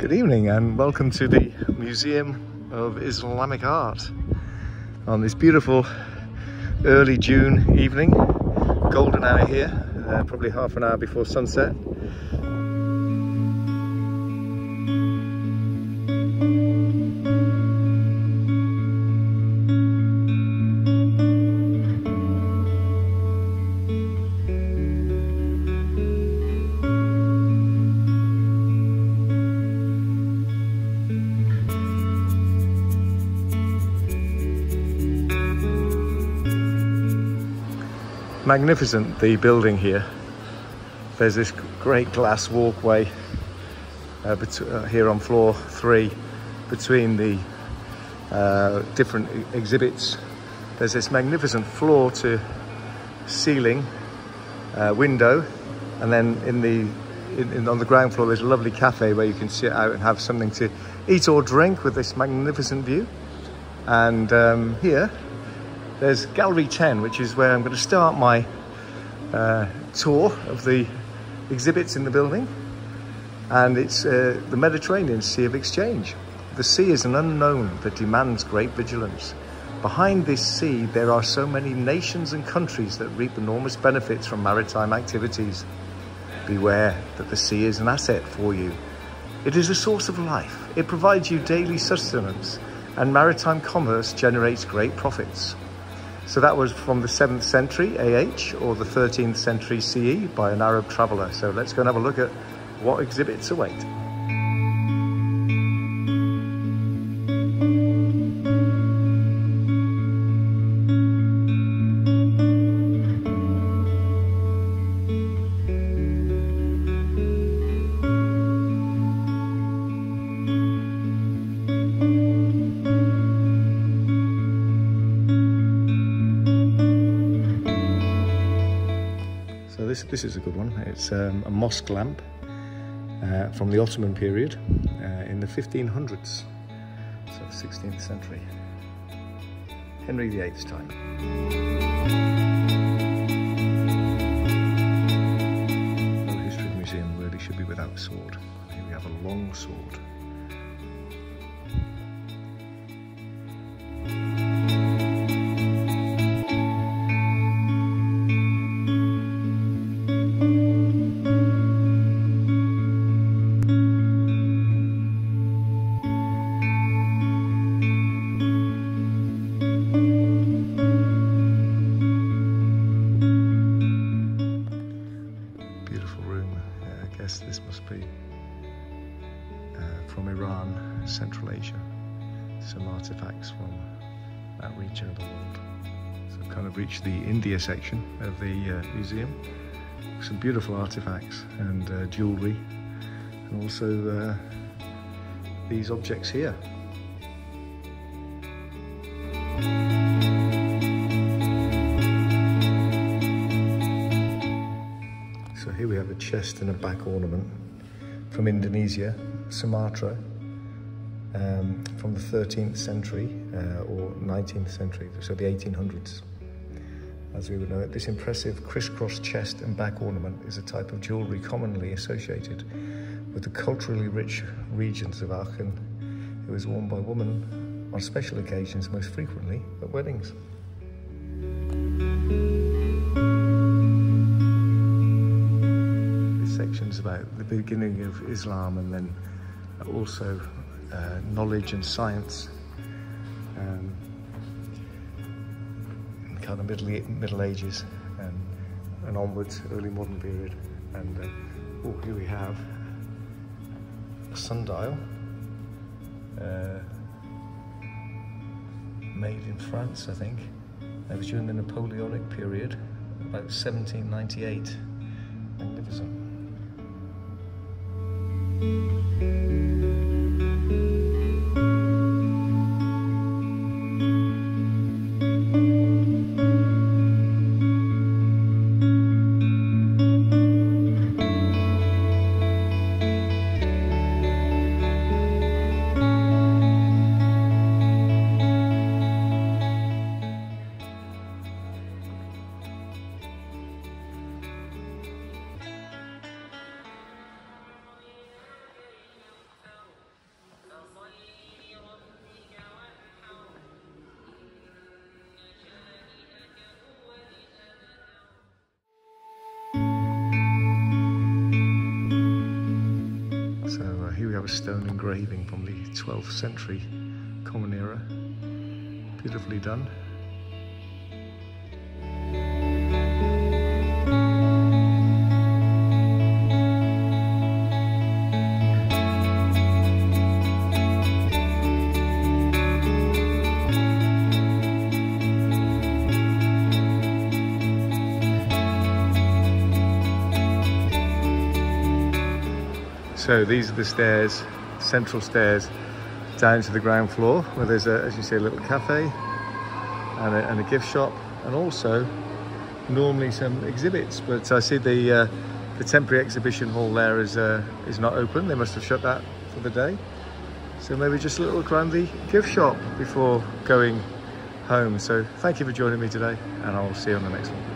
Good evening and welcome to the Museum of Islamic Art on this beautiful early June evening. Golden hour here, uh, probably half an hour before sunset. Magnificent the building here. There's this great glass walkway uh, uh, here on floor three between the uh, different exhibits. There's this magnificent floor to ceiling uh, window and then in the in, in, on the ground floor there's a lovely cafe where you can sit out and have something to eat or drink with this magnificent view. And um, here there's Gallery 10, which is where I'm going to start my uh, tour of the exhibits in the building. And it's uh, the Mediterranean Sea of Exchange. The sea is an unknown that demands great vigilance. Behind this sea, there are so many nations and countries that reap enormous benefits from maritime activities. Beware that the sea is an asset for you. It is a source of life. It provides you daily sustenance, and maritime commerce generates great profits. So that was from the 7th century AH or the 13th century CE by an Arab traveller. So let's go and have a look at what exhibits await. This is a good one. It's um, a mosque lamp uh, from the Ottoman period uh, in the 1500s, so 16th century, Henry VIII's time. No history museum really should be without sword. Here we have a long sword. Central Asia. Some artifacts from that region of the world. So I've kind of reached the India section of the uh, museum. Some beautiful artifacts and uh, jewellery and also uh, these objects here. So here we have a chest and a back ornament from Indonesia, Sumatra, um, from the 13th century uh, or 19th century, so the 1800s. As we would know it, this impressive crisscross chest and back ornament is a type of jewellery commonly associated with the culturally rich regions of Aceh. It was worn by women on special occasions, most frequently at weddings. This section is about the beginning of Islam and then also uh, knowledge and science um, in kind of middle, middle ages and, and onwards, early modern period. And uh, oh, here we have a sundial uh, made in France, I think. It was during the Napoleonic period, about 1798. Magnificent. Engraving from the 12th century Common Era. Beautifully done. So these are the stairs, central stairs, down to the ground floor where there's, a, as you see, a little cafe and a, and a gift shop and also normally some exhibits. But I see the, uh, the temporary exhibition hall there is, uh, is not open. They must have shut that for the day. So maybe just a little look around the gift shop before going home. So thank you for joining me today and I'll see you on the next one.